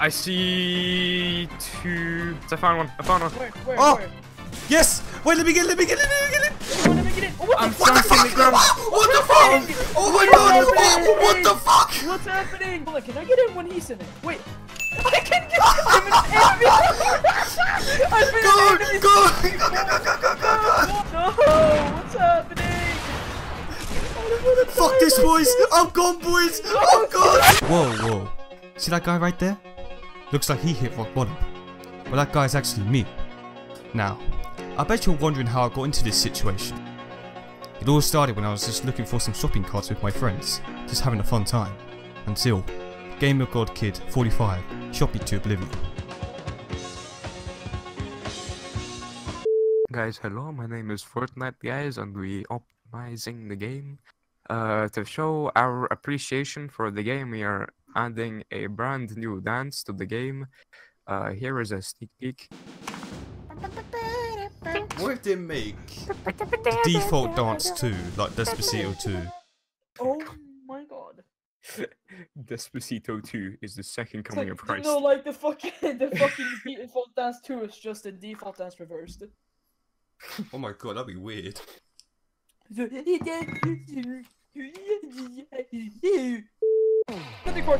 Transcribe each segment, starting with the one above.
I see two. I found one. I found one. Where, where, Oh! where? Yes! Wait, let me get it, let me get it, let me get it! Oh, let me get it. Oh, what I'm the fuck? stuck in the ground. What the fuck? Oh my god! What, what the fuck? What's happening? Hold on, can I get in when he's in it? Wait. I can get I'm an enemy! I've been Go, an enemy! go, go, go, go, go, go, go! No! What's happening? Fuck this, boys! I'm gone, boys! I'm oh, gone! Whoa, whoa. See that guy right there? Looks like he hit rock bottom. Well, that guy's actually me. Now, I bet you're wondering how I got into this situation. It all started when I was just looking for some shopping carts with my friends, just having a fun time. Until Game of God Kid 45 shot me to oblivion. Guys, hello. My name is Fortnite, guys, and we optimizing the game. Uh, to show our appreciation for the game, we are adding a brand new dance to the game. Uh, here is a sneak peek. What did they make the default dance 2, like Despacito 2? Oh my god. Despacito 2 is the second It's coming like, of you Christ. know, like the fucking the fucking default dance 2 is just a default dance reversed. Oh my god, that'd be weird.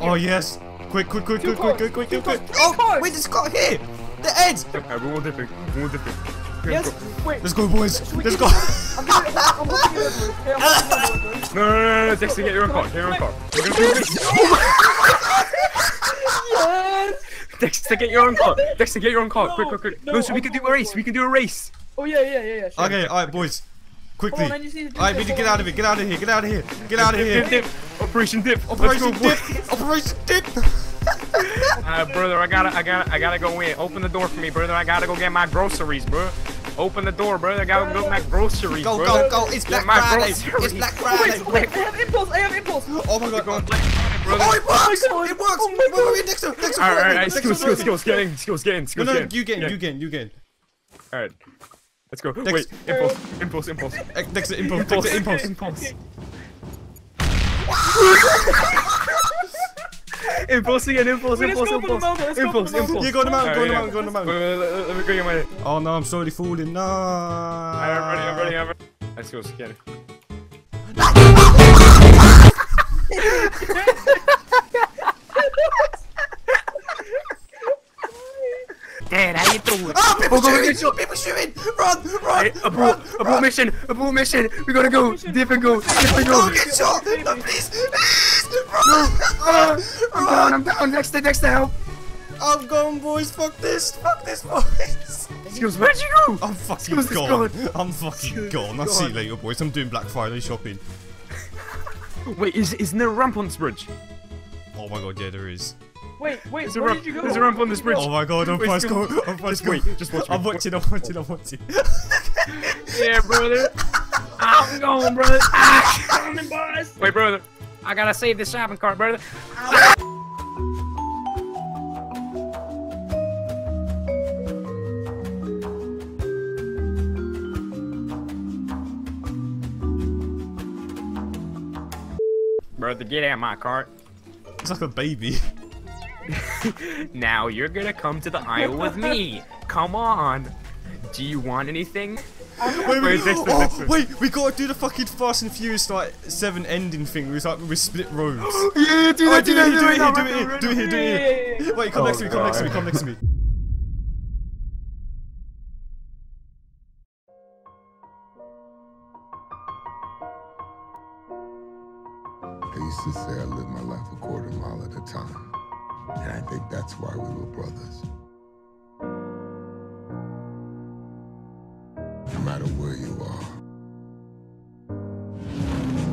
Oh yes! Quick, quick, quick, Two quick, quick, quick, quick, two quick, quick! cards, three Oh, cards. wait, it's got here! The end! Uh, we will dip it. We will dip it. Here, Yes, go. wait. Let's go, boys! Let's go! I'm gonna, I'm looking at it. Okay, I'm looking at it. No, no, no, no, Dexter, get your own car. Get your own car. We're gonna do this. Yes! Dexter, get your own car. Dexter, get your own car. quick, No, quick, quick. no, No, so we I'm can do a race. We can do a race. Oh yeah, yeah, yeah, yeah. Sure. Okay, alright, boys. Quickly. On, I just need to do Alright, we need to get out of it, get out of here, get out of here, get out of here! dip, dip. Operation dip. Operation Let's go, dip! Operation dip! Uh, brother, I gotta, I gotta, I gotta go in. Open the door for me, brother. I gotta go get my groceries, bro. Open the door, brother. I gotta go get my groceries, Go, brother. go, go! It's Black Friday! groceries. It's Black Oh, wait, Friday! wait, I have impulse, I have impulse! Oh my god! Going Oh, Black Friday, brother. oh, it works! God. It works! Oh my Wait, wait, God. wait, Dexter! Dexter! All right, all follow me, right, Dexter, skills, follow skills, me. skills, get in, skills, get in, No, skills, no, get in. you get in, Yeah. you get in, you get in. All right, let's go. Dex- Wait, impulse, impulse, impulse. Eh, Dexter, impulse, Dexter, impulse. impulse. impulse again, impulse, Wait, let's impulse, go for the impulse, mountain, let's go for impulse, impulse. You go on the mountain, go on the mountain, go on the mountain. Wait, wait, let, let me go get my. Oh no, I'm slowly falling. No. I'm ready, I'm ready, I'm ready. Let's go, get it. Dad, how you doing? Ah, people Oh, go, go, shooting! get. People shooting! Run! Run! Hey, abort, abort mission, abort mission. We gotta go. Dip and go, dip and go. Don't get shot! No, please! Please! Run! Ah, I'm down, I'm down. Next to, next to help. I'm gone, boys. Fuck this. Fuck this, boys. Skills, where'd you go? I'm fucking Skills gone. gone. I'm fucking gone. I'll see you later, boys. I'm doing Black Friday shopping. Wait, is isn't there a ramp on this bridge? Oh my god, yeah, there is. Wait, wait, There's a ramp. did you go? There's a ramp on this bridge. Oh my god, I'm Wait, fast go- go. I'm fast Just go. wait, just watch me. I'm watching, I'm watching, I'm watching. Yeah, brother. I'm going, brother. Ah, coming, boys. Wait, brother. I gotta save this shopping cart, brother. Brother, get out of my cart. It's like a baby. Now you're gonna come to the aisle with me. Come on. Do you want anything? Wait, Wait, wait, oh, wait, we gotta do the fucking Fast and Furious like seven ending thing. It's like with split roads. Yeah, do Oh, do it here, do it here, now, do right it here, now, do it here, do it yeah, here. yeah, yeah. Wait, come Oh, next to me, come next to me, come next to me. I used to say I lived my life a quarter mile at a time. And I think that's why we were brothers. No matter where you are,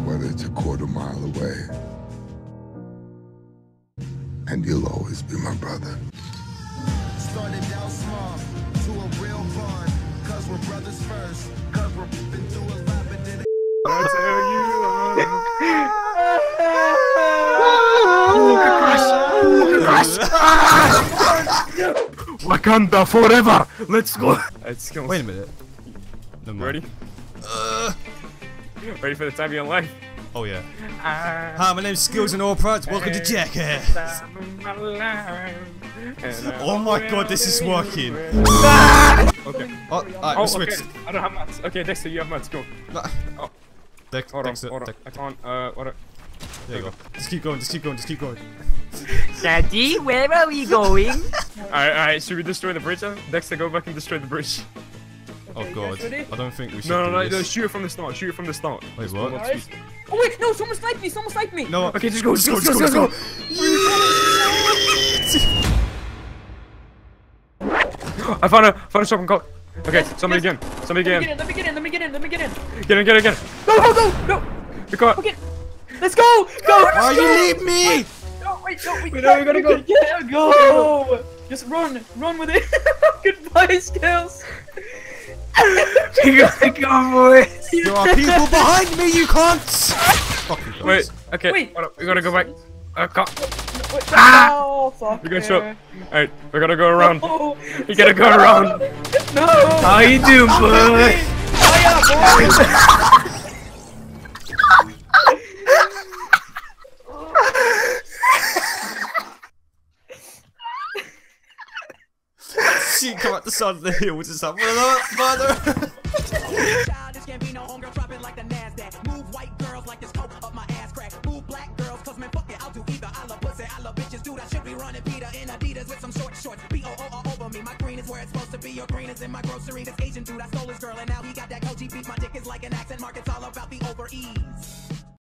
whether it's a quarter mile away, and you'll always be my brother. Started out small to a real bond. Cause we're brothers first. Cause we're been through a lot, but then I. Wakanda forever. Let's go. Let's go. Wait a minute. No, Ready? Uh... Ready for the time of your life? Oh yeah. I Hi, my name's Skills and All Parts. Welcome to Jackass. time of my life. And, Oh my god, this is working. Okay. Oh, alright, Oh, we okay. I don't have mats. Okay, Dexter, you have mats. Go. Oh. Dex, Hold on. Dexter, hold on. Dex- I can't. Uh, what? there you go. Just keep going, just keep going, just keep going. Daddy, where are we going? Alright, alright. Should we destroy the bridge? Then? Dexter, go back and destroy the bridge. Oh Okay, you god. I don't think we should No, no, do no, no. Shoot it from the start. Shoot it from the start. Wait, what? go up Guys. speed. Oh wait, no, someone sniped me. Someone sniped me. No, Okay, just go. Just go. Let's Just go, go. let's Just go, go. I found a found a shopping cart. Okay, Yes, somebody yes. again. Somebody Let me again. get in. Let me get in. Let me get in. Let me get in. Get in, get in, get in. No, no, no, no. The car. Okay, let's go. Go. Why you leave me? No, wait, no, wait. Wait, no, we gotta go. Yeah, go. Just run, run with it. Goodbye, skills. we gotta go, boys. There are people behind me, you can't. Wait. Okay. Wait. We gotta go back. Car. Wait, ah! Oh, We're gonna show. Alright, we gotta go around. Oh, You gotta go around. no. How you doing, boy? Hiya, boy. She come up the side of the hill, just like, mother, mother. Childish Gambino, homegirl dropping like the Nasdaq. Move white girls like this coke up my ass crack. Move black girls, cause man, fuck it, I'll do either. I love pussy, I love bitches, dude. I should be running Peter in Adidas with some short shorts. B-O-O all over me. My green is where it's supposed to be. Your green is in my grocery. This Asian dude, I stole his girl, and now he got that Koji beat. My dick is like an accent mark, it's all about the over E.